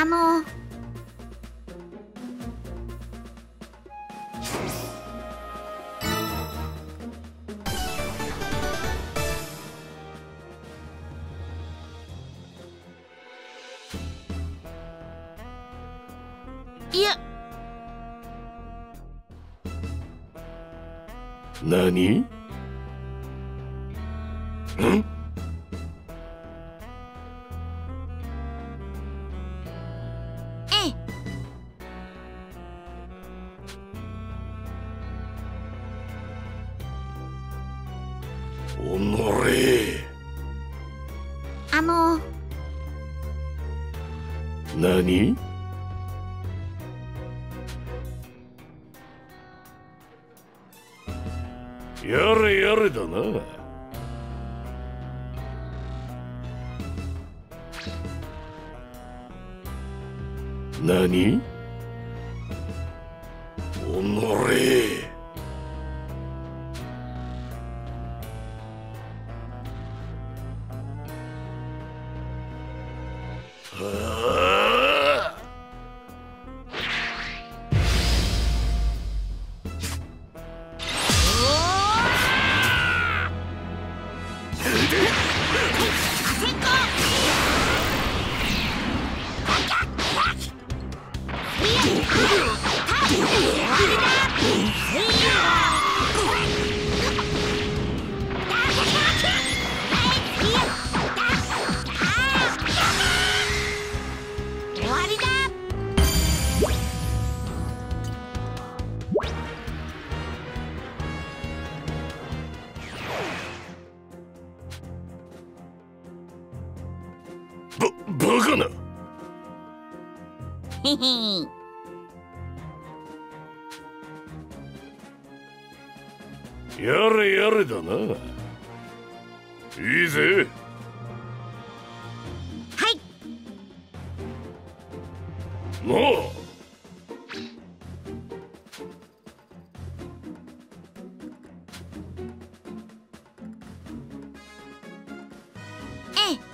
あの。いや。何？ん？ええおのれあの。何？やれやれだな何？おのれ。はあ。バカな。へへやれやれだな。いいぜ。はい。もええ